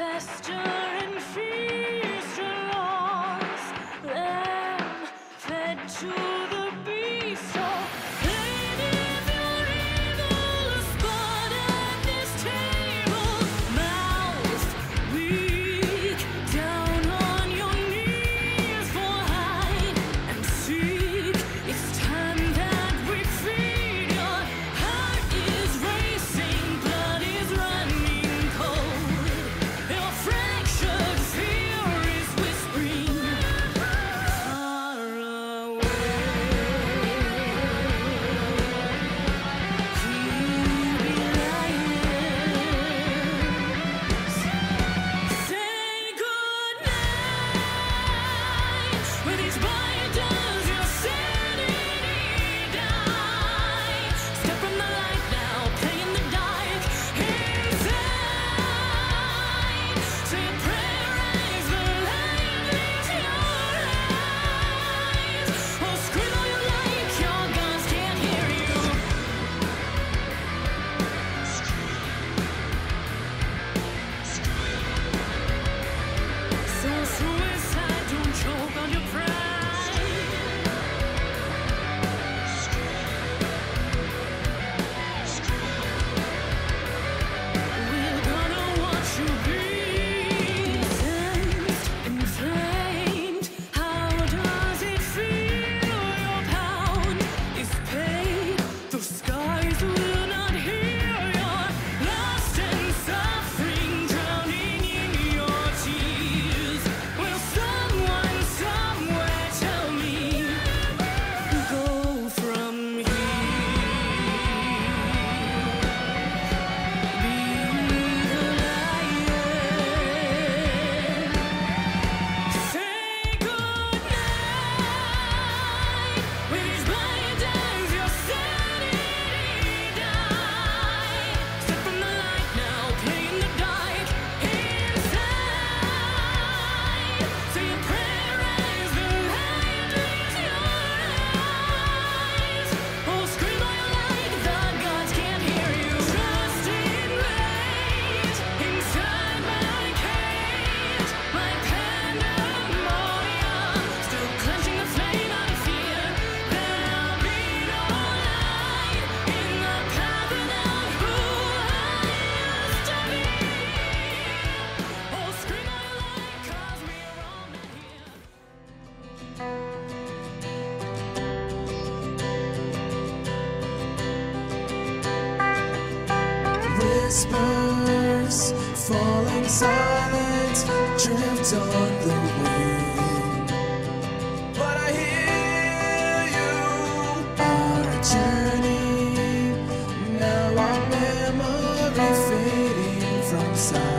best whispers, falling silent, drift on the wind. But I hear you. Our journey, now our memory fading from sight.